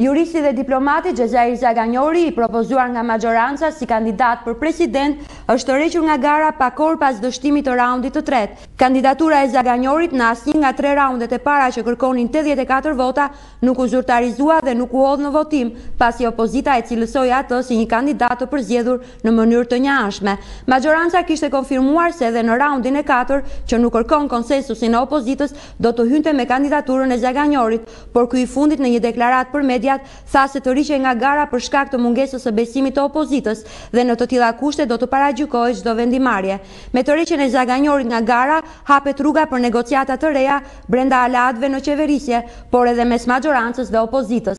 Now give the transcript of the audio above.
Juristi dhe diplomati Xhezair Zaganjori, i propozuar nga maxhoranca si kandidat për president, është tërhequr nga gara pak orë pas dështimit të raundit të tretë. Kandidatura e Zaganjorit në asnjë nga tre raundet e para që kërkonin tetëdhjetë e katër vota nuk u zyrtarizua dhe nuk u hodh në votim, pasi opozita e cilësoi atë si një kandidat të përzgjedhur në mënyrë të njëanshme. Maxhoranca kishte konfirmuar se edhe në raundin e katër, që nuk kërkon konsensusin e opozitës, do të hynte me kandidaturën e Zaganjorit. Por ky i fundit në një deklaratë për mediat tha se tërhiqej nga gara për shkak të mungesës së besimit të opozitës dhe në të tilla kushte do të paragjykohej çdo vendimmarrje. Me tërheqjen e Zaganjorit nga gara, hapet rruga për negociata të reja brenda aleatëve në qeverisje, por edhe mes maxhorancës dhe opozitës.